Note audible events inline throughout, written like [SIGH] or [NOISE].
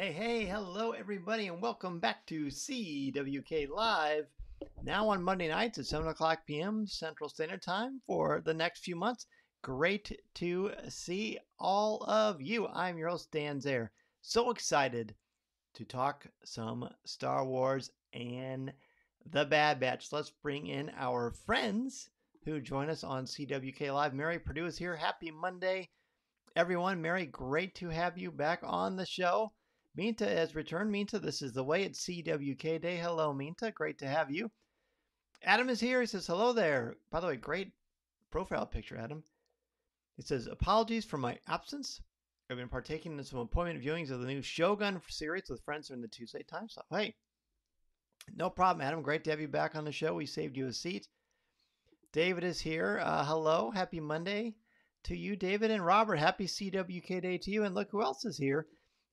Hey, hey, hello everybody, and welcome back to CWK Live. Now on Monday nights at 7 o'clock p.m. Central Standard Time for the next few months. Great to see all of you. I'm your host, Dan Zehr. So excited to talk some Star Wars and the Bad Batch. Let's bring in our friends who join us on CWK Live. Mary Purdue is here. Happy Monday, everyone. Mary, great to have you back on the show. Minta has returned. Minta, this is the way it's CWK Day. Hello, Minta. Great to have you. Adam is here. He says, hello there. By the way, great profile picture, Adam. He says, apologies for my absence. I've been partaking in some appointment viewings of the new Shogun series with friends during the Tuesday time slot. Hey, no problem, Adam. Great to have you back on the show. We saved you a seat. David is here. Uh, hello. Happy Monday to you, David and Robert. Happy CWK Day to you. And look who else is here.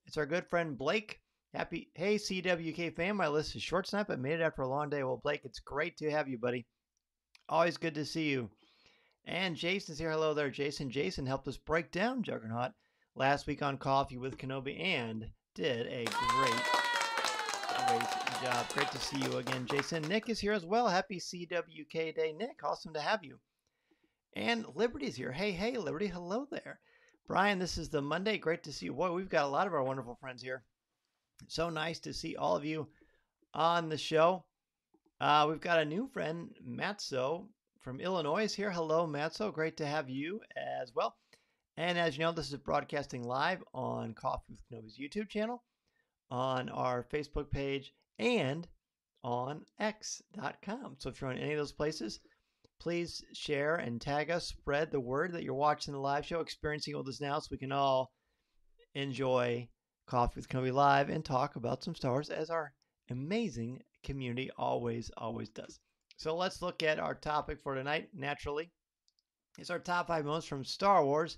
It's our good friend Blake. Happy, hey CWK fan, my list is short snap, but made it after a long day. Well, Blake, it's great to have you, buddy. Always good to see you. And Jason's here. Hello there, Jason. Jason helped us break down Juggernaut last week on Coffee with Kenobi and did a great, great job. Great to see you again, Jason. Nick is here as well. Happy CWK Day, Nick. Awesome to have you. And Liberty's here. Hey, hey, Liberty. Hello there. Brian, this is the Monday. Great to see you. Boy, we've got a lot of our wonderful friends here. So nice to see all of you on the show. Uh, we've got a new friend, Matzo from Illinois here. Hello, Matzo. Great to have you as well. And as you know, this is broadcasting live on Coffee with Kenobi's YouTube channel, on our Facebook page, and on X.com. So if you're on any of those places, please share and tag us. Spread the word that you're watching the live show, experiencing all this now, so we can all enjoy Coffee with Kenobi Live and talk about some Star Wars as our amazing community always, always does. So let's look at our topic for tonight. Naturally, it's our top five moments from Star Wars.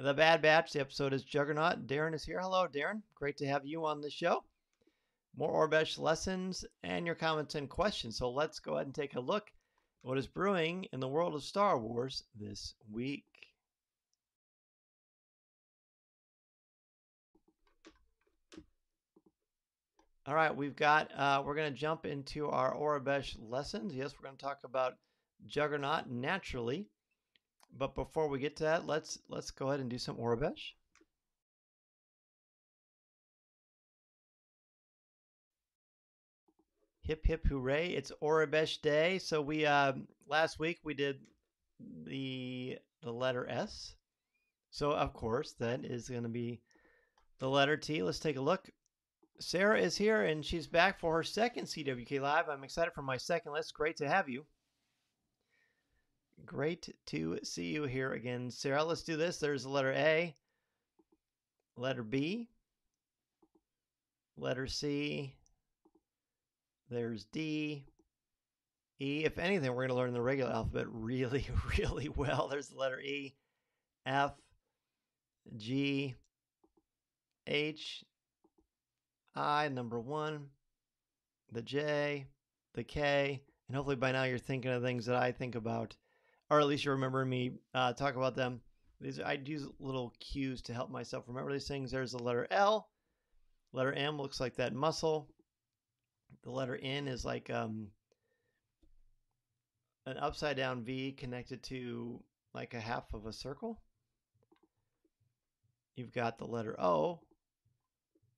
The Bad Batch. The episode is Juggernaut. Darren is here. Hello, Darren. Great to have you on the show. More Aurebesh lessons and your comments and questions. So let's go ahead and take a look what is brewing in the world of Star Wars this week. All right, we've got, uh, we're going to jump into our Aurebesh lessons. Yes, we're going to talk about Juggernaut naturally. But before we get to that, let's let's go ahead and do some Aurebesh. Hip hip hooray! It's Aurebesh Day. So we uh, last week we did the the letter S. So of course that is going to be the letter T. Let's take a look. Sarah is here and she's back for her second CWK Live. I'm excited for my second list. Great to have you. Great to see you here again, Sarah. Let's do this. There's the letter A, letter B, letter C, there's D, E. If anything, we're going to learn the regular alphabet really, [LAUGHS] really well. There's the letter E, F, G, H, I, number one, the J, the K, and hopefully by now you're thinking of things that I think about or at least you remember me uh, talk about them. These I use little cues to help myself remember these things. There's the letter L. Letter M looks like that muscle. The letter N is like um, an upside down V connected to like a half of a circle. You've got the letter O,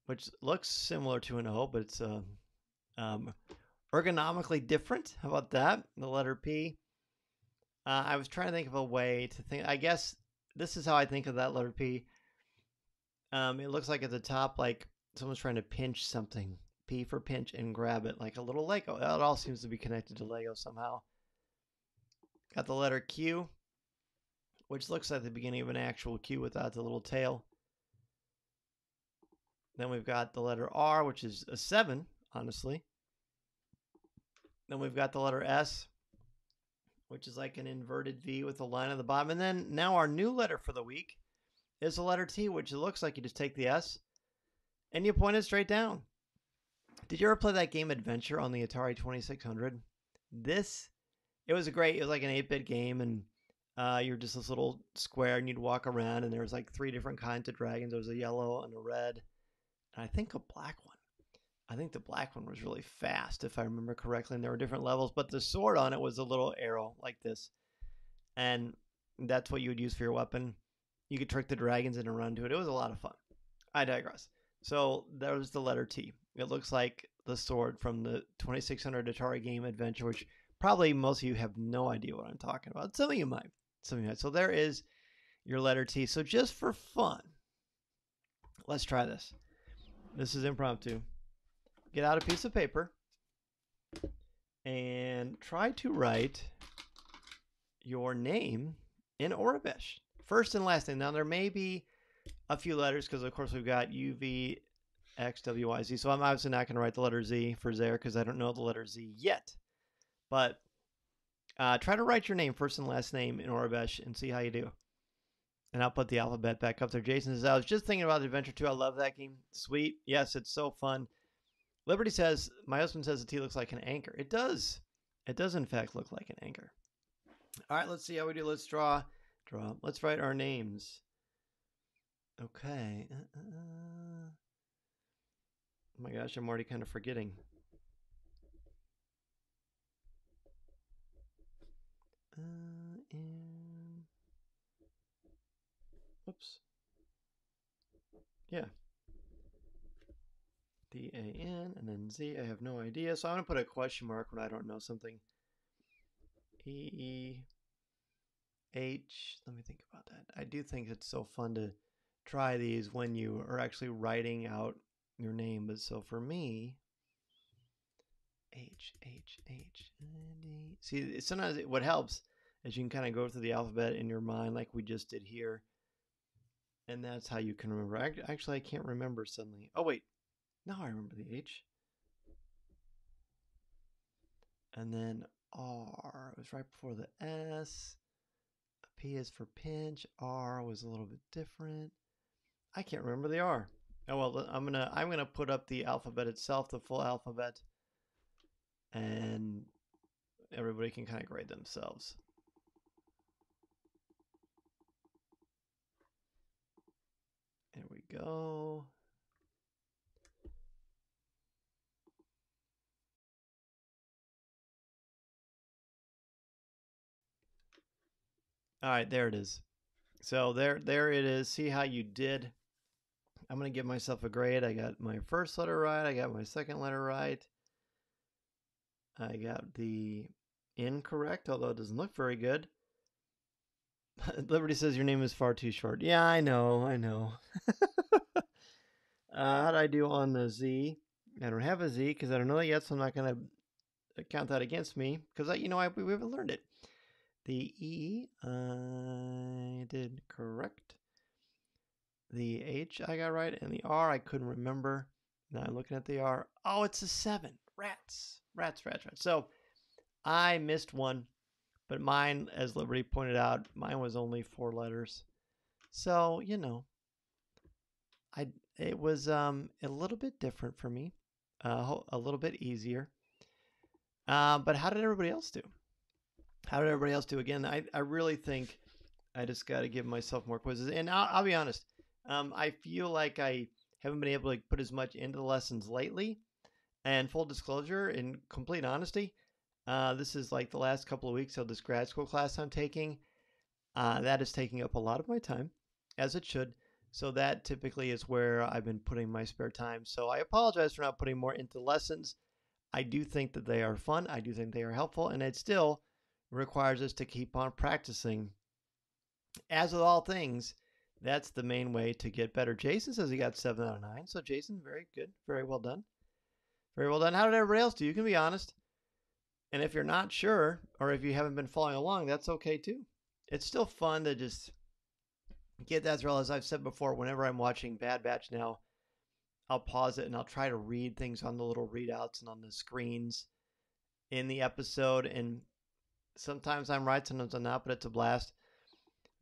which looks similar to an O, but it's uh, um, ergonomically different. How about that? The letter P uh, I was trying to think of a way to think. I guess this is how I think of that letter P. Um, it looks like at the top, like someone's trying to pinch something. P for pinch and grab it, like a little Lego. It all seems to be connected to mm-hmm. Lego somehow. Got the letter Q, which looks like the beginning of an actual Q without the little tail. Then we've got the letter R, which is a 7, honestly. Then we've got the letter S, which is like an inverted V with a line at the bottom. And then now our new letter for the week is the letter T, which it looks like you just take the S and you point it straight down. Did you ever play that game Adventure on the Atari 2600? This, it was a great, it was like an 8 bit game, and uh, you're just this little square, and you'd walk around, and there was like three different kinds of dragons. There was a yellow and a red and I think a black one. I think the black one was really fast, if I remember correctly, and there were different levels, but the sword on it was a little arrow like this. And that's what you would use for your weapon. You could trick the dragons into run to it. It was a lot of fun. I digress. So there's the letter T. It looks like the sword from the 2600 Atari game Adventure, which probably most of you have no idea what I'm talking about. Some of you might. Some of you might. So there is your letter T. So just for fun, let's try this. This is impromptu. Get out a piece of paper and try to write your name in Aurebesh. First and last name. Now there may be a few letters because of course we've got U V X W Y Z. So I'm obviously not going to write the letter Z for Zehr because I don't know the letter Z yet. But uh, try to write your name first and last name in Aurebesh and see how you do. And I'll put the alphabet back up there. Jason says, I was just thinking about Adventure 2. I love that game. Sweet. Yes, it's so fun. Liberty says, My husband says the T looks like an anchor. It does. It does, in fact, look like an anchor. All right, let's see how we do. Let's draw. Draw. Let's write our names. Okay. Uh, uh, oh my gosh, I'm already kind of forgetting. Uh, and. Yeah. D A N and then Z. I have no idea, so I'm gonna put a question mark when I don't know something. E E H. Let me think about that. I do think it's so fun to try these when you are actually writing out your name. But so for me, H H H E. See, sometimes it, what helps is you can kind of go through the alphabet in your mind, like we just did here, and that's how you can remember. Actually, I can't remember suddenly. Oh wait, now I remember the H. And then R was right before the S. P is for pinch. R was a little bit different. I can't remember the R. Oh well, I'm gonna I'm gonna put up the alphabet itself, the full alphabet, and everybody can kind of grade themselves. There we go. All right, there it is. So there, there it is. See how you did. I'm gonna give myself a grade. I got my first letter right. I got my second letter right. I got the incorrect, although it doesn't look very good. [LAUGHS] Liberty says your name is far too short. Yeah, I know, I know. [LAUGHS] uh, how did I do on the Z? I don't have a Z because I don't know that yet, so I'm not gonna count that against me because you know I, we haven't learned it. The E I did correct. The H I got right, and the R I couldn't remember. Now I'm looking at the R. Oh, it's a seven. Rats, rats, rats, rats. So I missed one, but mine, as Liberty pointed out, mine was only four letters. So you know, I it was um a little bit different for me, uh, a little bit easier. Uh, but how did everybody else do? How did everybody else do? Again, I, I really think I just got to give myself more quizzes. And I'll, I'll be honest, um, I feel like I haven't been able to put as much into the lessons lately. And full disclosure, in complete honesty, uh, this is like the last couple of weeks of this grad school class I'm taking. Uh, that is taking up a lot of my time, as it should. So that typically is where I've been putting my spare time. So I apologize for not putting more into lessons. I do think that they are fun. I do think they are helpful, and it still requires us to keep on practicing. As with all things, that's the main way to get better. Jason says he got 7 out of 9. So, Jason, very good. Very well done. Very well done. How did everybody else do? You can be honest. And if you're not sure, or if you haven't been following along, that's okay too. It's still fun to just get that thrill. As I've said before, whenever I'm watching Bad Batch now, I'll pause it and I'll try to read things on the little readouts and on the screens in the episode. And Sometimes I'm right, sometimes I'm not, but it's a blast.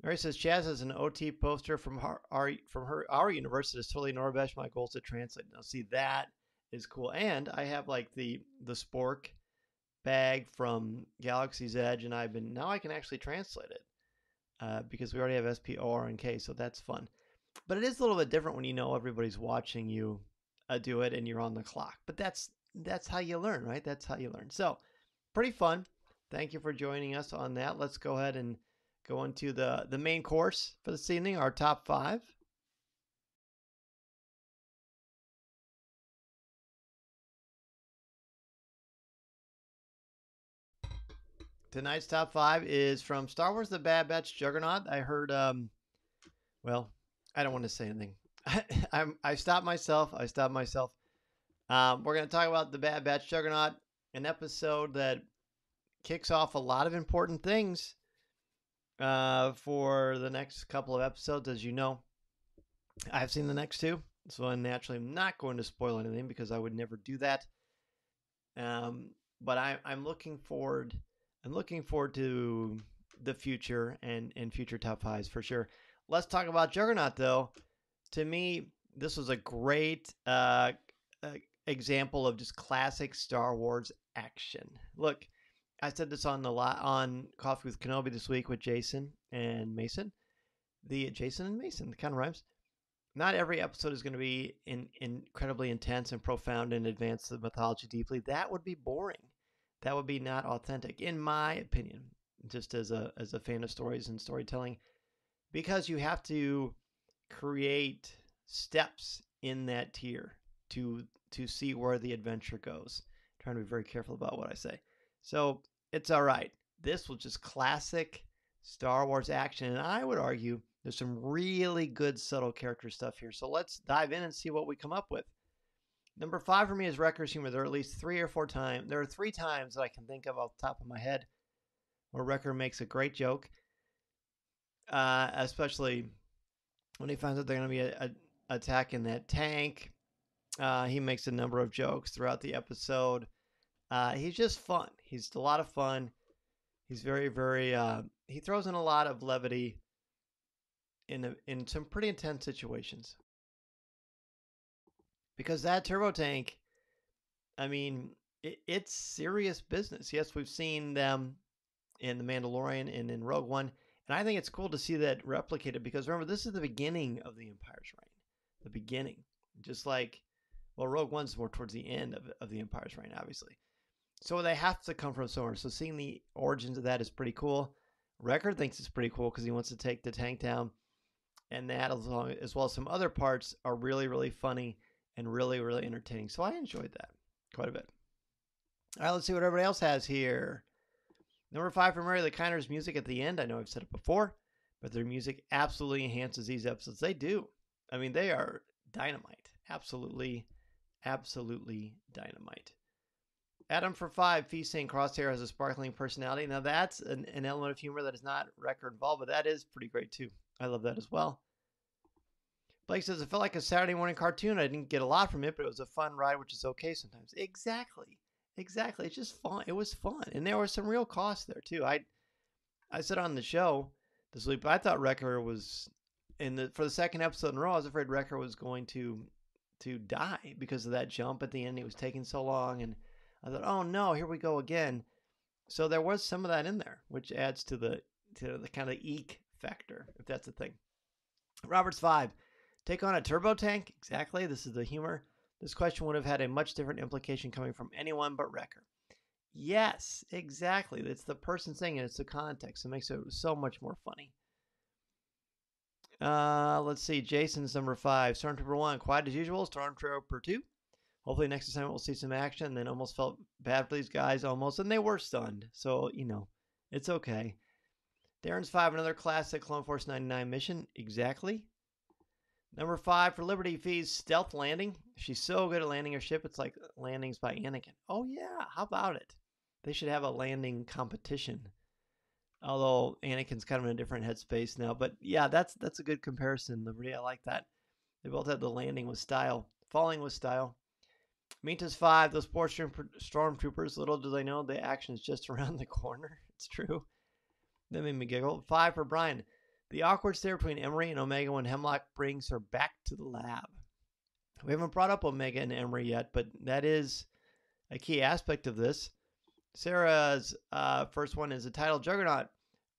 Mary says Chaz has an OT poster from our, from her our university. Totally Norbesh. My goal is to translate. Now, see that is cool, and I have like the the spork bag from Galaxy's Edge, and I've been now I can actually translate it uh, because we already have SPOR and K, so that's fun. But it is a little bit different when you know everybody's watching you uh, do it and you're on the clock. But that's that's how you learn, right? That's how you learn. So, pretty fun. Thank you for joining us on that. Let's go ahead and go into the the main course for this evening, our top 5. Tonight's top 5 is from Star Wars The Bad Batch Juggernaut. I heard um well, I don't want to say anything. I, [LAUGHS] I'm I stopped myself. I stopped myself. Um, we're going to talk about the Bad Batch Juggernaut, an episode that kicks off a lot of important things uh, for the next couple of episodes. As you know, I've seen the next two, so I naturally am not going to spoil anything because I would never do that. Um, but I, I'm looking forward. I'm looking forward to the future and and future top fives for sure. Let's talk about Juggernaut though. To me, this was a great uh, uh, example of just classic Star Wars action. Look, I said this on the lot on Coffee with Kenobi this week with Jason and Mason. The Jason and Mason kind of rhymes. Not every episode is going to be in, incredibly intense and profound and advance the mythology deeply. That would be boring. That would be not authentic, in my opinion. Just as a as a fan of stories and storytelling, because you have to create steps in that tier to to see where the adventure goes. I'm trying to be very careful about what I say. So it's all right. This was just classic Star Wars action, and I would argue there's some really good subtle character stuff here. So let's dive in and see what we come up with. Number five for me is Wrecker's humor. There are at least three or four times. There are three times that I can think of off the top of my head where Wrecker makes a great joke, uh, especially when he finds out they're going to be a, a, attacking that tank uh, he makes a number of jokes throughout the episode. Uh, he's just fun. He's a lot of fun. He's very, very. Uh, he throws in a lot of levity in a, in some pretty intense situations. Because that turbo tank, I mean, it, it's serious business. Yes, we've seen them in The Mandalorian and in Rogue One, and I think it's cool to see that replicated because remember, this is the beginning of the Empire's reign. The beginning. Just like well, Rogue One's more towards the end of, of the Empire's reign, obviously. So they have to come from somewhere. So seeing the origins of that is pretty cool. Wrecker thinks it's pretty cool because he wants to take the tank down. And that, as well as some other parts, are really, really funny and really, really entertaining. So I enjoyed that quite a bit. All right, let's see what everybody else has here. Number five for Mary the Kiners' music at the end. I know I've said it before, but their music absolutely enhances these episodes. They do. I mean, they are dynamite. Absolutely absolutely dynamite. Adam for five, Feast saying Crosshair has a sparkling personality. Now that's an, an element of humor that is not Wrecker involved, but that is pretty great too. I love that as well. Blake says it felt like a Saturday morning cartoon. I didn't get a lot from it, but it was a fun ride, which is okay sometimes. Exactly, exactly. It's just fun. It was fun, and there was some real cost there too. I, I said on the show this week, I thought Wrecker was in the for the second episode in a row. I was afraid Wrecker was going to to die because of that jump at the end. It was taking so long, and I thought, oh no, here we go again. So there was some of that in there, which adds to the to the kind of eek factor, if that's a thing. Roberts five, take on a turbo tank. Exactly. This is the humor. This question would have had a much different implication coming from anyone but Wrecker. Yes, exactly. It's the person saying it. It's the context. It makes it so much more funny. Uh, let's see. Jason's number five. Stormtrooper one, quiet as usual. Stormtrooper two. Hopefully next assignment we'll see some action. Then almost felt bad for these guys, almost, and they were stunned. So you know, it's okay. Darren's five, another classic Clone Force 99 mission. Exactly. Number five for Liberty Phee's, stealth landing. She's so good at landing her ship, it's like landings by Anakin. Oh yeah, how about it? They should have a landing competition Although Anakin's kind of in a different headspace now, but yeah, that's that's a good comparison, Liberty. I like that. They both had the landing with style, falling with style. Minta's five. Those poor stormtroopers. Little do they know the action is just [LAUGHS] around the corner. It's true. That made me giggle. Five for Brian. The awkward stare between Emerie and Omega when Hemlock brings her back to the lab. We haven't brought up Omega and Emerie yet, but that is a key aspect of this. Sarah's uh, first one is the title Juggernaut.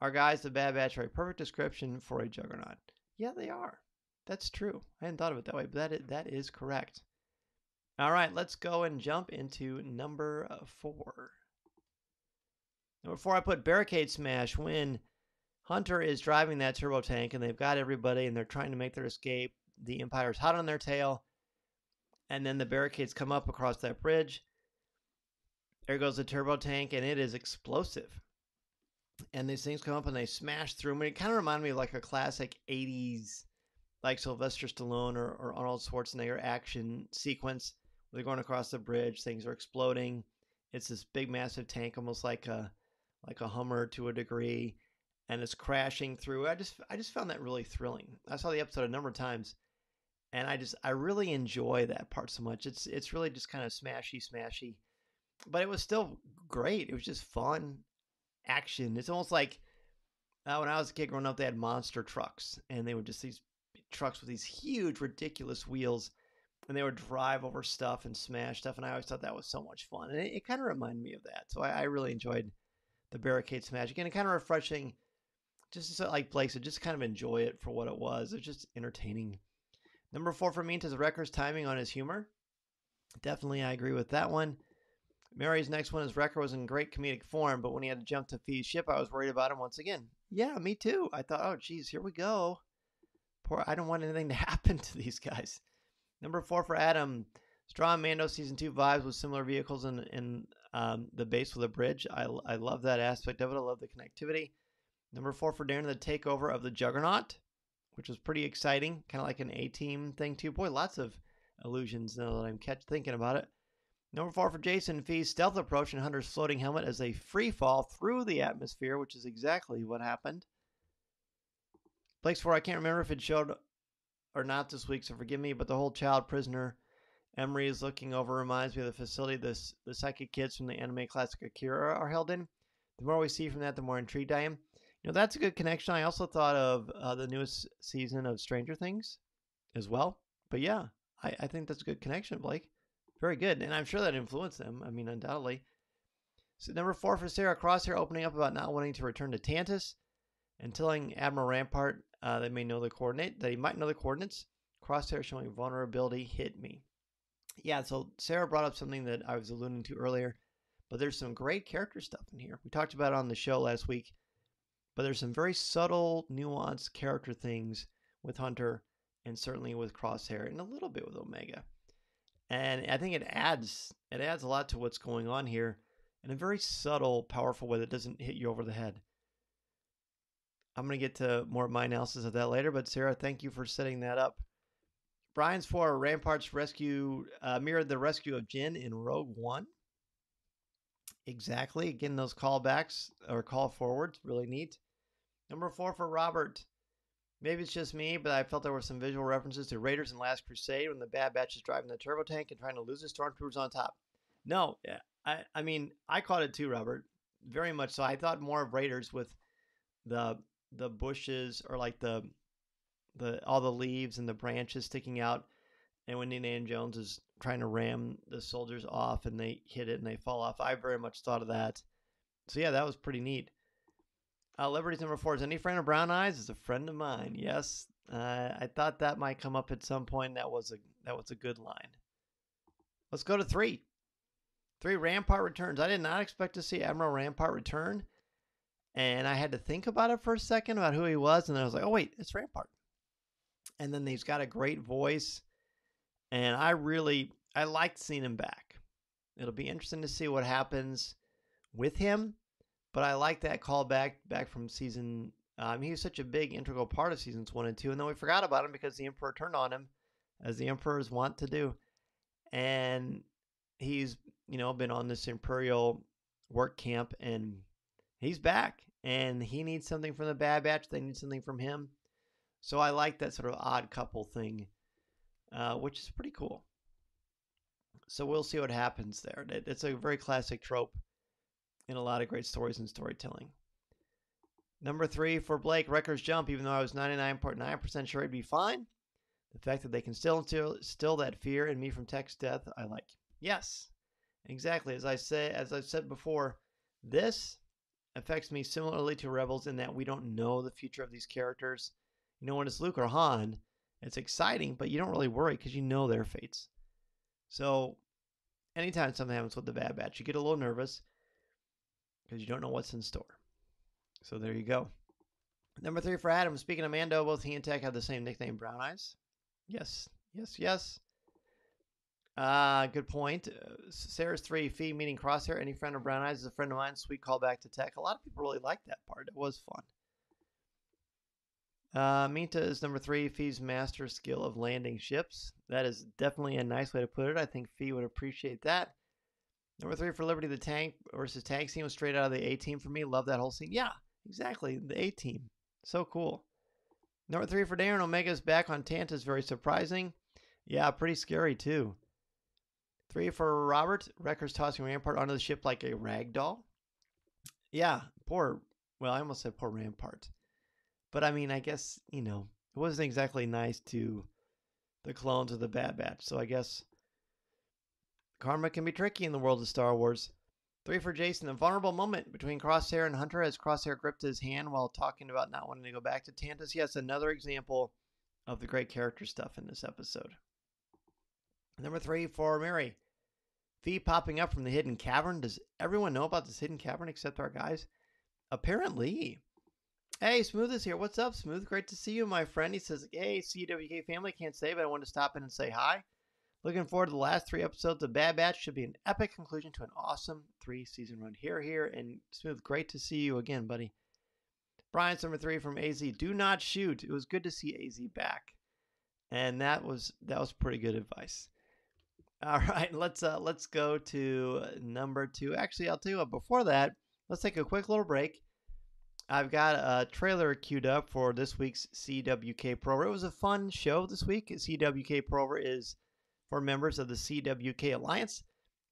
Our guys, the Bad Batch, are a perfect description for a Juggernaut. Yeah, they are. That's true. I hadn't thought of it that way, but that is, that is correct. All right, let's go and jump into number uh, four. Number four, I put Barricade Smash when Hunter is driving that turbo tank and they've got everybody and they're trying to make their escape. The Empire's hot on their tail. And then the barricades come up across that bridge. There goes the turbo tank and it is explosive. And these things come up and they smash through. And it kind of reminded me of like a classic 80s, like Sylvester Stallone or, or Arnold Schwarzenegger action sequence. They're going across the bridge, things are exploding. It's this big, massive tank, almost like a like a Hummer to a degree, and it's crashing through. I just I just found that really thrilling. I saw the episode a number of times, and I just I really enjoy that part so much. It's it's really just kind of smashy, smashy, but it was still great. It was just fun action. It's almost like uh, when I was a kid growing up, they had monster trucks, and they were just these trucks with these huge, ridiculous wheels, and they would drive over stuff and smash stuff. And I always thought that was so much fun, and it, it kind of reminded me of that. So I, I really enjoyed the barricade smash again. Kind of refreshing, just so, like Blake said, just kind of enjoy it for what it was. It's just entertaining. Number four for me is Wrecker's timing on his humor. Definitely, I agree with that one. Mary's next one is Wrecker was in great comedic form, but when he had to jump to Phee's ship, I was worried about him once again. Yeah, me too. I thought, oh, geez, here we go. Poor, I don't want anything to [LAUGHS] happen to these guys. Number four for Adam. Strong Mando season two vibes with similar vehicles in, in um, the base with a bridge. I, I love that aspect of it. I love the connectivity. Number four for Darren, the takeover of the Juggernaut, which was pretty exciting, kind of like an A team thing too. Boy, lots of illusions now that I'm catch thinking about it. Number four for Jason Phee's stealth approach and Hunter's floating helmet as they free fall through the atmosphere, which is exactly what happened. Place four, I can't remember if it showed or not this week, so forgive me, but the whole child prisoner Emerie is looking over reminds me of the facility this the psychic kids from the anime classic Akira are held in. The more we see from that, the more intrigued I am. You know, that's a good connection. I also thought of uh, the newest season of Stranger Things as well. But yeah, I, I think that's a good connection, Blake. Very good. And I'm sure that influenced them. I mean, undoubtedly. So number four for Sarah Crosshair opening up about not wanting to return to Tantiss and telling Admiral Rampart uh, they may know the coordinate, that he might know the coordinates. Crosshair showing vulnerability hit me yeah, so Sarah brought up something that I was alluding to earlier, but there's some great character stuff in here. We talked about it on the show last week, but there's some very subtle, nuanced character things with Hunter and certainly with Crosshair and a little bit with Omega. And I think it adds it adds a lot to what's going on here in a very subtle, powerful way that doesn't hit you over the head. I'm going to get to more of my analysis of that later, but Sarah, thank you for setting that up. Brian's for Rampart's rescue uh, mirrored the rescue of Jyn in Rogue One. Exactly. Again, those callbacks or call forwards, really neat. Number four for Robert. Maybe it's just me, but I felt there were some visual references to Raiders and Last Crusade when the Bad Batch is driving the turbo tank and trying to lose the stormtroopers on top. No, I, I mean, I caught it too, Robert. Very much so. I thought more of Raiders with the the bushes or like the the all the leaves and the branches sticking out. And when Indiana Jones is trying to ram the soldiers off and they hit it and they fall off, I very much thought of that. So yeah, that was pretty neat. Uh, Liberty's number four is any friend of Brown Eyes is a friend of mine. Yes, uh, I thought that might come up at some point. That was a that was a good line. Let's go to three. Three Rampart returns. I did not expect to see Admiral Rampart return, and I had to think about it for a second about who he was, and I was like, oh wait, it's Rampart and then he's got a great voice. And I really I liked seeing him back. It'll be interesting to see what happens with him, but I like that call back back from season. Um, he was such a big integral part of seasons one and two, and then we forgot about him because the emperor turned on him, as the emperors want to do, and he's you know been on this imperial work camp, and he's back, and he needs something from the Bad Batch. They need something from him, so I like that sort of odd couple thing, uh, which is pretty cool. So we'll see what happens there. It's a very classic trope in a lot of great stories and storytelling. Number three for Blake, Wrecker's Jump, even though I was 99.9% sure he'd be fine. The fact that they can still instill that fear in me from Tech's death, I like. Yes, exactly. As I say, as I've said before, this affects me similarly to Rebels in that we don't know the future of these characters. You know, when it's Luke or Han, it's exciting, but you don't really worry because you know their fates. So, anytime something happens with the Bad Batch, you get a little nervous because you don't know what's in store. So, there you go. Number three for Adam. Speaking of Mando, both he and Tech have the same nickname, Brown Eyes. Yes, yes, yes. Uh, good point. Uh, Sarah's three fee meaning crosshair. Any friend of Brown Eyes is a friend of mine. Sweet callback to Tech. A lot of people really liked that part. It was fun. Uh, Minta is number three. Phee's master skill of landing ships. That is definitely a nice way to put it. I think Phee would appreciate that. Number three for Liberty, the tank versus tank scene was straight out of the A team for me. Love that whole scene. Yeah, exactly. The A team. So cool. Number three for Darren, Omega's back on Tanta is very surprising. Yeah, pretty scary too. Three for Robert, Wrecker's tossing Rampart onto the ship like a rag doll. Yeah, poor, well, I almost said poor Rampart. But I mean, I guess, you know, it wasn't exactly nice to the clones of the Bad Batch. So I guess karma can be tricky in the world of Star Wars. Three for Jason. A vulnerable moment between Crosshair and Hunter as Crosshair gripped his hand while talking about not wanting to go back to Tantiss. Yes, another example of the great character stuff in this episode. Number three for Mary. Phee popping up from the hidden cavern. Does everyone know about this hidden cavern except our guys? Apparently. Hey, Smooth is here. What's up, Smooth? Great to see you, my friend. He says, Hey, CWK family, can't say, but I wanted to stop in and say hi. Looking forward to the last three episodes of Bad Batch. Should be an epic conclusion to an awesome three season run. Hear, hear, and Smooth, great to see you again, buddy. Brian's number three from AZ. Do not shoot. It was good to see AZ back. And that was that was pretty good advice. All right, let's uh let's go to number two. Actually, I'll tell you what, before that, let's take a quick little break. I've got a trailer queued up for this week's CWK Pro. It was a fun show this week. CWK Pro is for members of the CWK Alliance.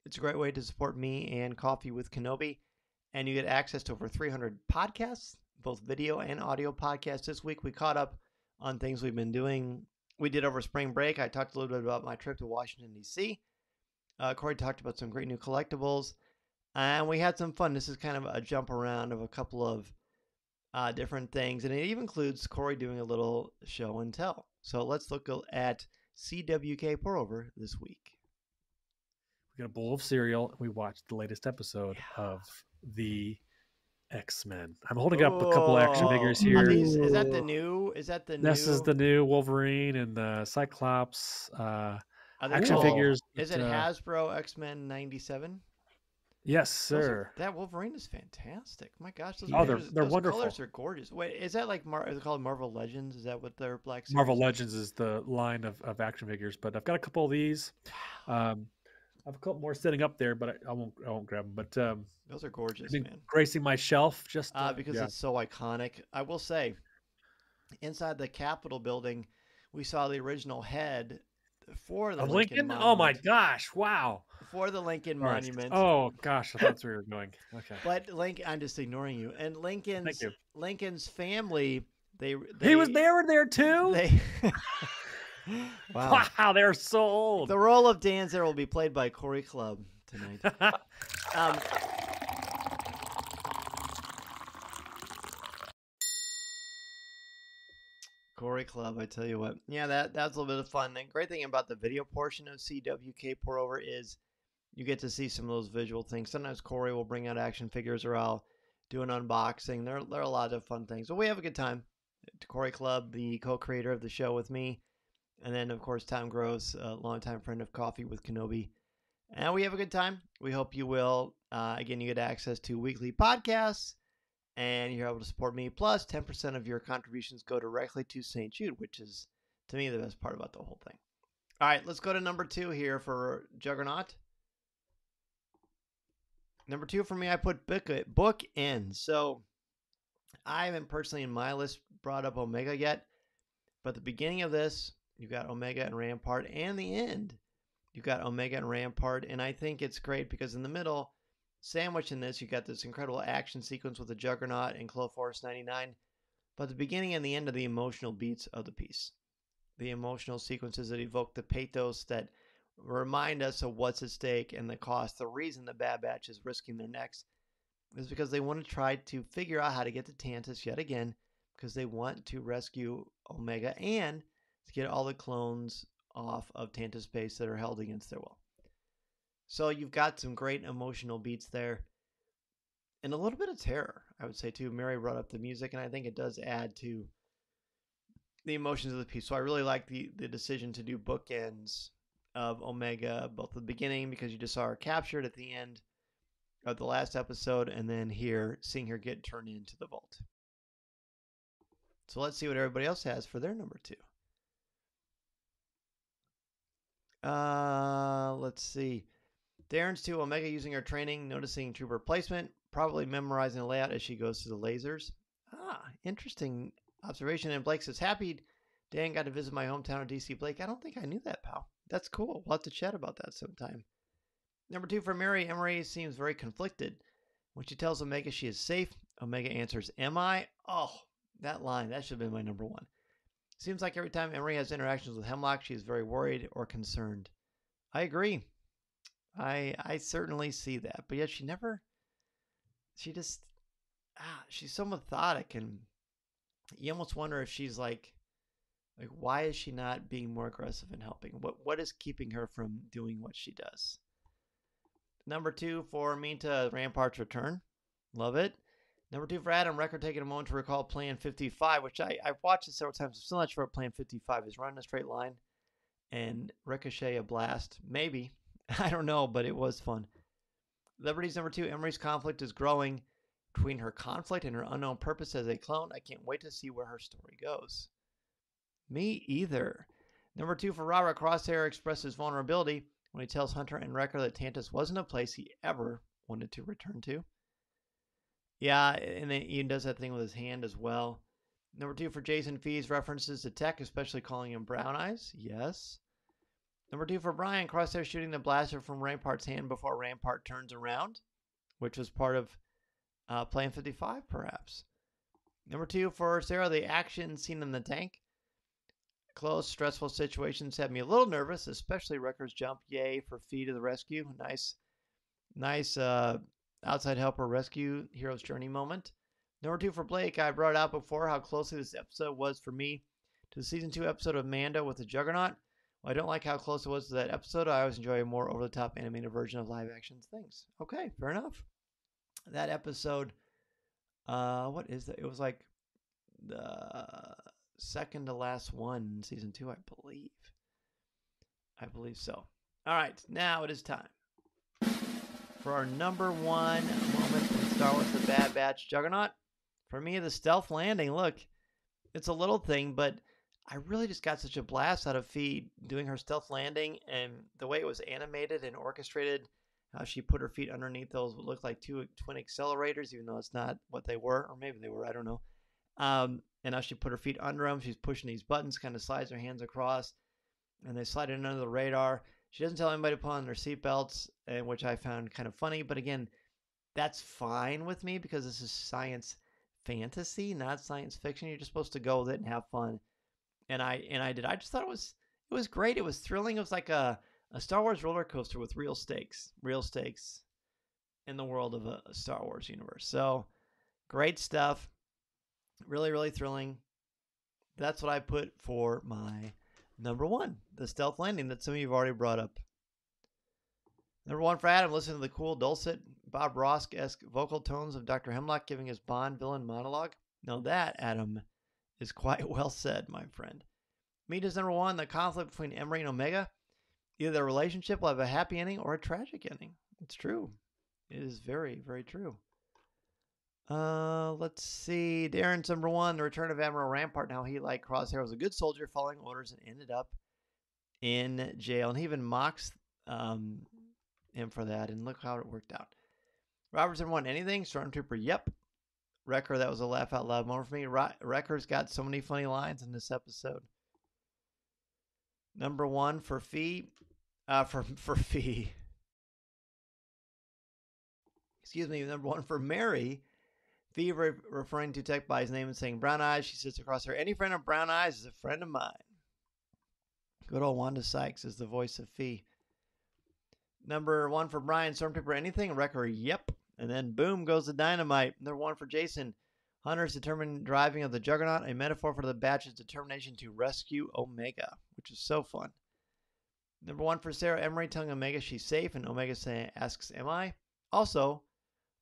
It's a great way to support me and Coffee with Kenobi. And you get access to over 300 podcasts, both video and audio podcasts. This week we caught up on things we've been doing. We did over spring break. I talked a little bit about my trip to Washington, D.C. Uh, Corey talked about some great new collectibles. And we had some fun. This is kind of a jump around of a couple of uh, different things. And it even includes Corey doing a little show and tell. So let's look at CWK pour over this week. We got a bowl of cereal. And we watched the latest episode yeah. of the X Men. I'm holding up a couple action figures here. These, is that the new? Is that the this new? is the new Wolverine and the Cyclops uh, action cool. figures. Is it uh, Hasbro X Men '97? Yes, sir. Are, that Wolverine is fantastic. My gosh, those, oh, they're, they're those wonderful. colors are gorgeous. Wait, is that like Mar- is it called Marvel Legends? Is that what their black? Series? Marvel Legends is the line of, of action figures, but I've got a couple of these. Um, have a couple more sitting up there, but I, I won't I won't grab them. But um, those are gorgeous, man. Gracing my shelf just uh, uh, because yeah. it's so iconic. I will say, inside the Capitol building, we saw the original head for the Lincoln. Lincoln? Oh my gosh! Wow. For the Lincoln right. Monument. Oh gosh, I thought that's where you were going. Okay. But Lincoln, I'm just ignoring you. And Lincoln's you. Lincoln's family, they, they he was there there too. They. [LAUGHS] [LAUGHS] wow. Wow, they're so old. The role of Dancer will be played by Corey Club tonight. [LAUGHS] um, Corey Club, I tell you what. Yeah, that that's a little bit of fun. The great thing about the video portion of CWK Pour Over is you get to see some of those visual things. Sometimes Corey will bring out action figures or I'll do an unboxing. There, there are a lot of fun things. But we have a good time. Corey Club, the co-creator of the show with me. And then, of course, Tom Gross, a longtime friend of Coffee with Kenobi. And we have a good time. We hope you will. Uh, again, you get access to weekly podcasts and you're able to support me. Plus, 10% of your contributions go directly to St. Jude, which is, to me, the best part about the whole thing. All right, let's go to number two here for Juggernaut. Number two for me, I put book, book in. So I haven't personally in my list brought up Omega yet, but the beginning of this, you got Omega and Rampart, and the end, You've got Omega and Rampart, and I think it's great because in the middle, Sandwiched in this, you got this incredible action sequence with the Juggernaut and Clone Force 99, but the beginning and the end are the emotional beats of the piece. The emotional sequences that evoke the pathos that remind us of what's at stake and the cost. The reason the Bad Batch is risking their necks is because they want to try to figure out how to get to Tantiss yet again because they want to rescue Omega and to get all the clones off of Tantiss base that are held against their will. So you've got some great emotional beats there. And a little bit of terror, I would say too. Mary brought up the music, and I think it does add to the emotions of the piece. So I really like the the decision to do bookends of Omega, both at the beginning because you just saw her captured at the end of the last episode, and then here seeing her get turned into the vault. So let's see what everybody else has for their number two. Uh, let's see. Darren's to Omega using her training, noticing trooper placement, probably memorizing the layout as she goes to the lasers. Ah, interesting observation. And Blake says, Happy Dan got to visit my hometown of DC. Blake, I don't think I knew that, pal. That's cool. We'll have to chat about that sometime. Number two for Mary, Emerie seems very conflicted. When she tells Omega she is safe, Omega answers, Am I? Oh, that line, that should have been my number one. Seems like every time Emerie has interactions with Hemlock, she is very worried or concerned. I agree. I I certainly see that, but yet she never. She just ah, she's so methodic, and you almost wonder if she's like, like why is she not being more aggressive and helping? What what is keeping her from doing what she does? Number two for Minta Rampart's return, love it. Number two for Adam, Wrecker taking a moment to recall Plan 55, which I, I've watched it several times. I'm still not sure what Plan 55 is. Running a straight line and ricochet a blast. Maybe. [LAUGHS] I don't know, but it was fun. Liberty's number two, Emerie's conflict is growing between her conflict and her unknown purpose as a clone. I can't wait to see where her story goes. Me either. Number two for Robert, Crosshair expresses vulnerability when he tells Hunter and Wrecker that Tantiss wasn't a place he ever wanted to return to. Yeah, and then Ian does that thing with his hand as well. Number two for Jason Phee's references to Tech, especially calling him Brown Eyes. Yes. Number two for Brian, Crosshair shooting the blaster from Rampart's hand before Rampart turns around, which was part of uh, Plan 55, perhaps. Number two for Sarah, the action scene in the tank. Close, stressful situations had me a little nervous, especially Wrecker's jump. Yay for Phee to the rescue. Nice, nice uh, outside helper rescue hero's journey moment. Number two for Blake, I brought out before how closely this episode was for me to the season two episode of Mando with the Juggernaut. Well, I don't like how close it was to that episode. I always enjoy a more over the top animated version of live action things. Okay, fair enough. That episode, uh, what is that? It was like the second to last one in season two, I believe. I believe so. All right, now it is time for our number one moment from Star Wars The Bad Batch Juggernaut. For me, the stealth landing. Look, it's a little thing, but I really just got such a blast out of Phee doing her stealth landing and the way it was animated and orchestrated. How she put her feet underneath those would look like two twin accelerators, even though it's not what they were, or maybe they were. I don't know. Um, and now she put her feet under them. She's pushing these buttons, kind of slides her hands across, and they slide in under the radar. She doesn't tell anybody to put on their seatbelts, Eh, which I found kind of funny. But again, that's fine with me because this is science fantasy, not science fiction. You're just supposed to go with it and have fun. And I and I did. I just thought it was it was great. It was thrilling. It was like a, a Star Wars roller coaster with real stakes, real stakes in the world of a, a Star Wars universe. So great stuff. Really, really thrilling. That's what I put for my Number one, the stealth landing that some of you have already brought up. Number one for Adam, listen to the cool, dulcet, Bob Ross esque vocal tones of Dr. Hemlock giving his Bond villain monologue. Now, that, Adam, is quite [LAUGHS] well said, my friend. Mita's number one, the conflict between Emerie and Omega. Either their relationship will have a happy ending or a tragic ending. It's true. It is very, very true. Uh, let's see. Darren's number one, the return of Admiral Rampart. Now he, like Crosshair, was a good soldier following orders and ended up in jail. And he even mocks um, him for that. And look how it worked out. Robert's number one, anything? Stormtrooper, yep. Wrecker, that was a laugh out loud moment for me. Wrecker's got so many funny lines in this episode. Number one for Phee, uh, for [LAUGHS] for Phee. Excuse me. Number one for Mary Phee re- referring to Tech by his name and saying Brown Eyes. She sits across her. Any friend of Brown Eyes is a friend of mine. Good old Wanda Sykes is the voice of Phee. Number one for Brian, Stormtrooper, anything? Wrecker, yep. And then boom goes the dynamite. Number one for Jason, Hunter's determined driving of the Juggernaut, a metaphor for the batch's determination to rescue Omega, which is so fun. Number one for Sarah Emerie telling Omega she's safe, and Omega say, asks, Am I? Also,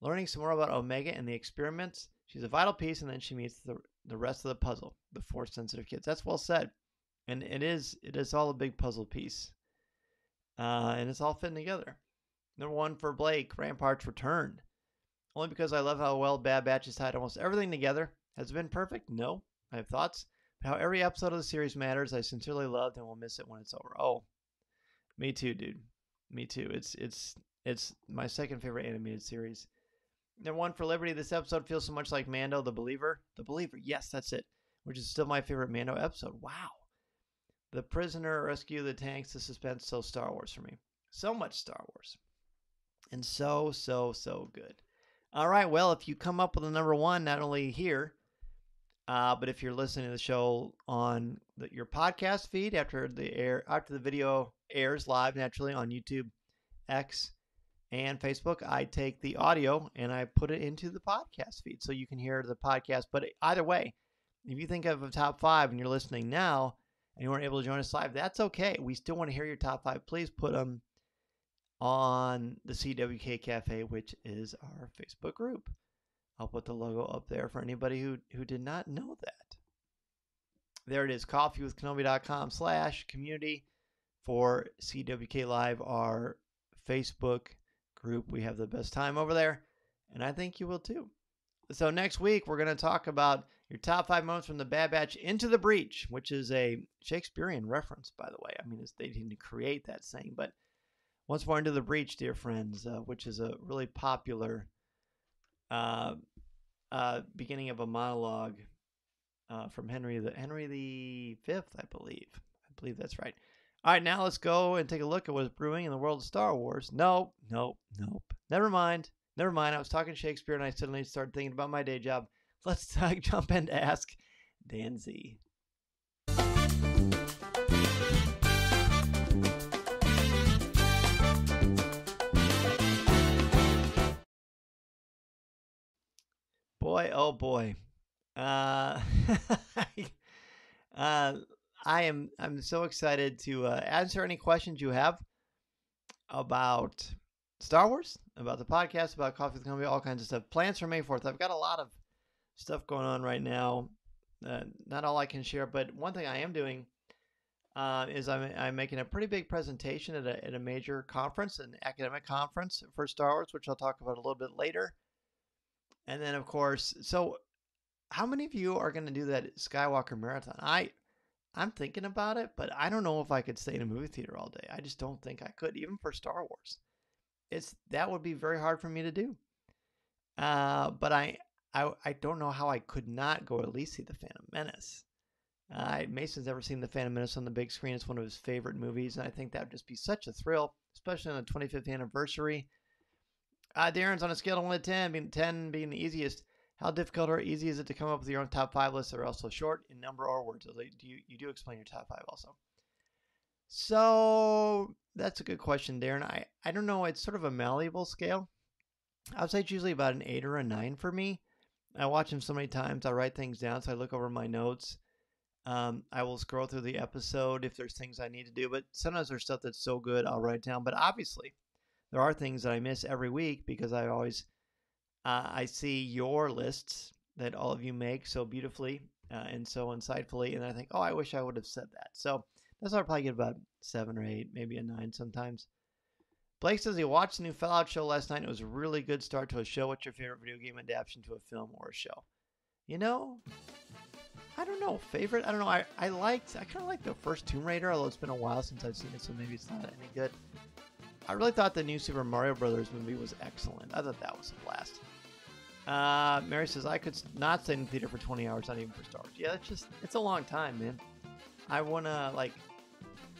learning some more about Omega and the experiments. She's a vital piece, and then she meets the, the rest of the puzzle, the force sensitive kids. That's well said. And it is it is all a big puzzle piece. Uh, and it's all fitting together. Number one for Blake, Ramparts returned. Only because I love how well Bad Batch has tied almost everything together. Has it been perfect? No. I have thoughts. But how every episode of the series matters, I sincerely loved and will miss it when it's over. Oh, me too, dude. Me too. It's it's it's my second favorite animated series. Number one for Liberty. This episode feels so much like Mando, the Believer. The Believer. Yes, that's it. Which is still my favorite Mando episode. Wow. The prisoner, rescue the tanks, the suspense, so Star Wars for me. So much Star Wars. And so, so, so good. All right. Well, if you come up with a number one, not only here, uh, but if you're listening to the show on the, your podcast feed after the air after the video airs live naturally on YouTube, X, and Facebook, I take the audio and I put it into the podcast feed so you can hear the podcast. But either way, if you think of a top five and you're listening now and you weren't able to join us live, that's okay. We still want to hear your top five. Please put them on the CWK Cafe, which is our Facebook group. I'll put the logo up there for anybody who, who did not know that. There it is, coffeewithkenobi.com slash community for CWK Live, our Facebook group. We have the best time over there, and I think you will too. So next week, we're going to talk about your top five moments from the Bad Batch into the Breach, which is a Shakespearean reference, by the way. I mean, they didn't create that saying, but once more into the Breach, dear friends, uh, which is a really popular uh, uh, beginning of a monologue uh, from Henry the Henry the Fifth, I believe. I believe that's right. All right, now let's go and take a look at what's brewing in the world of Star Wars. Nope, nope, nope. Never mind. Never mind. I was talking Shakespeare and I suddenly started thinking about my day job. Let's uh, [LAUGHS] jump to ask Dan Z. Boy, oh boy. Uh, [LAUGHS] uh, I am I'm so excited to uh, answer any questions you have about Star Wars, about the podcast, about Coffee with Company, all kinds of stuff. Plans for May 4th. I've got a lot of stuff going on right now. Uh, not all I can share, but one thing I am doing uh, is I'm, I'm making a pretty big presentation at a, at a major conference, an academic conference for Star Wars, which I'll talk about a little bit later. And then, of course, so how many of you are going to do that Skywalker marathon? I, I'm thinking about it, but I don't know if I could stay in a movie theater all day. I just don't think I could, even for Star Wars. It's that would be very hard for me to do. Uh, but I, I, I don't know how I could not go at least see the Phantom Menace. Uh, Mason's never seen the Phantom Menace on the big screen. It's one of his favorite movies, and I think that would just be such a thrill, especially on the 25th anniversary. Uh, Darren's on a scale of 1 to 10, being 10 being the easiest. How difficult or easy is it to come up with your own top five lists that are also short in number or words? Do you, you do explain your top five also? So that's a good question, Darren. I, I don't know. It's sort of a malleable scale. I would say it's usually about an 8 or a 9 for me. I watch them so many times. I write things down, so I look over my notes. Um, I will scroll through the episode if there's things I need to do, but sometimes there's stuff that's so good I'll write down. But obviously, there are things that I miss every week because I always uh, I see your lists that all of you make so beautifully uh, and so insightfully, and I think, oh, I wish I would have said that. So that's why I probably get about seven or eight, maybe a nine sometimes. Blake says he watched the new Fallout show last night. And It was a really good start to a show. What's your favorite video game adaptation to a film or a show? You know, I don't know. Favorite? I don't know. I, I liked, I kind of like the first Tomb Raider, although it's been a while since I've seen it, so maybe it's not any good. I really thought the new Super Mario Brothers movie was excellent. I thought that was a blast. Uh, Mary says I could not stay in the theater for 20 hours, not even for Star Wars. Yeah, it's just it's a long time, man. I wanna like,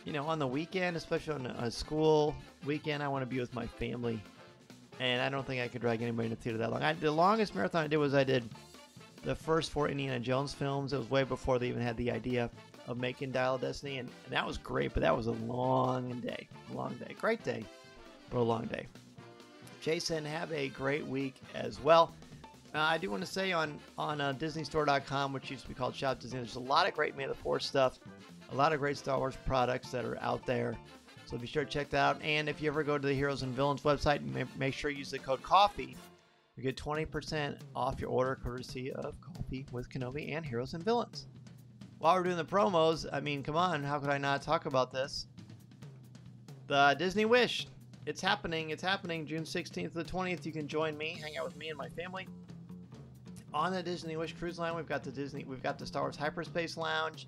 you know, on the weekend, especially on a school weekend, I want to be with my family, and I don't think I could drag anybody in the theater that long. I, the longest marathon I did was I did the first four Indiana Jones films. It was way before they even had the idea of making Dial of Destiny, and, and that was great. But that was a long day, long day, great day, but a long day. Jason, have a great week as well. Uh, I do want to say on on uh, DisneyStore.com, which used to be called Shop Disney, there's a lot of great May the Fourth stuff, a lot of great Star Wars products that are out there. So be sure to check that out. And if you ever go to the Heroes and Villains website, make sure you use the code COFFEE. You get 20% off your order courtesy of Coffee with Kenobi and Heroes and Villains. While we're doing the promos, I mean, come on, how could I not talk about this? The Disney Wish. It's happening. It's happening June 16th to the 20th. You can join me, hang out with me and my family. On the Disney Wish cruise line, we've got the Disney, we've got the Star Wars Hyperspace Lounge.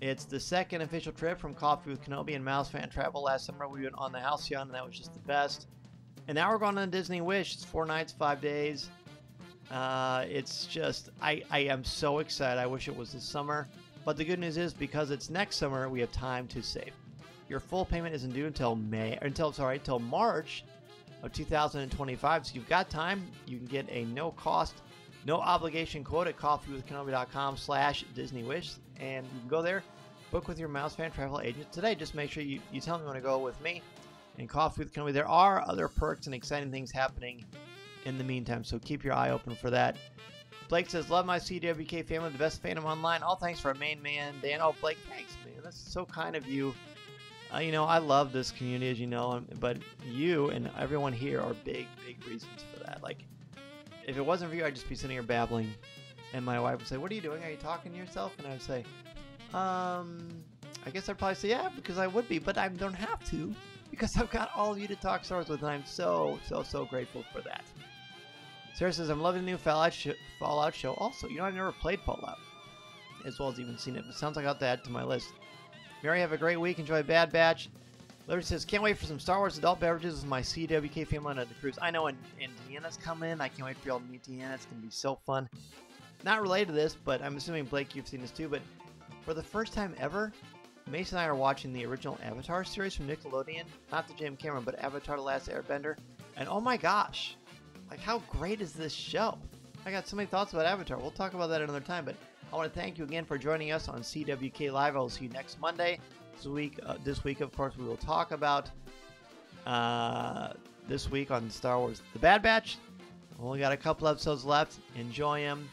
It's the second official trip from Coffee with Kenobi and Mouse Fan Travel. Last summer we went on the Halcyon, and that was just the best. And now we're going on Disney Wish. It's four nights, five days. Uh, it's just, I, I am so excited. I wish it was this summer. But the good news is, because it's next summer, we have time to save. Your full payment isn't due until May, until sorry, until March of 2025. So you've got time. You can get a no cost, no obligation quote at coffeewithkenobi.com slash Disney Wish. And you can go there, book with your Mouse Fan Travel agent today. Just make sure you, you tell them you want to go with me and Coffee with Kenobi. There are other perks and exciting things happening in the meantime, so keep your eye open for that. Blake says, Love my CWK family, the best fandom online. All thanks for our main man, Dan. Oh, Blake, thanks, man. That's so kind of you. Uh, you know, I love this community, as you know, but you and everyone here are big, big reasons for that. Like, if it wasn't for you, I'd just be sitting here babbling, and my wife would say, "What are you doing? Are you talking to yourself?" And I would say, "Um, I guess I'd probably say yeah, because I would be, but I don't have to because I've got all of you to talk Star Wars with, and I'm so, so, so grateful for that." Sarah says, "I'm loving the new Fallout, sh- Fallout show. Also, you know, I've never played Fallout, as well as even seen it, but sounds like I'll add to my list." Mary, have a great week. Enjoy Bad Batch. Liberty says, can't wait for some Star Wars adult beverages with my CWK family on the cruise. I know, and, and Deanna's coming. I can't wait for y'all to meet Deanna. It's going to be so fun. Not related to this, but I'm assuming, Blake, you've seen this too. But for the first time ever, Mason and I are watching the original Avatar series from Nickelodeon. Not the James Cameron, but Avatar The Last Airbender. And oh my gosh, like how great is this show? I got so many thoughts about Avatar. We'll talk about that another time, but I want to thank you again for joining us on CWK Live. I will see you next Monday. This week, uh, this week, of course, we will talk about uh, this week on Star Wars: The Bad Batch. Only got a couple episodes left. Enjoy them.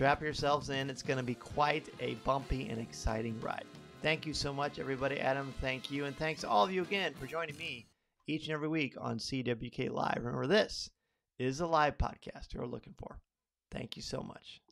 Strap yourselves in. It's going to be quite a bumpy and exciting ride. Thank you so much, everybody. Adam, thank you, and thanks all of you again for joining me each and every week on CWK Live. Remember, this is a live podcast you're looking for. Thank you so much.